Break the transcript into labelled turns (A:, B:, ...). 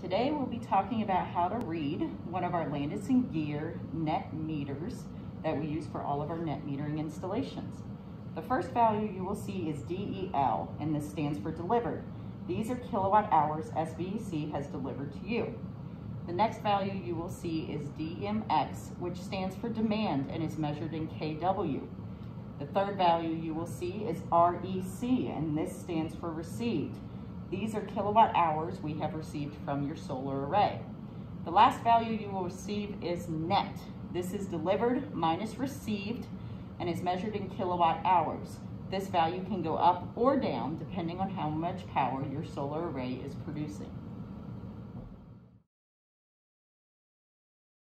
A: Today we'll be talking about how to read one of our Landis+Gyr net meters that we use for all of our net metering installations. The first value you will see is DEL, and this stands for delivered. These are kilowatt hours SVEC has delivered to you. The next value you will see is DMX, which stands for demand and is measured in kW. The third value you will see is REC, and this stands for received. These are kilowatt hours we have received from your solar array. The last value you will receive is net. This is delivered minus received and is measured in kilowatt hours. This value can go up or down depending on how much power your solar array is producing.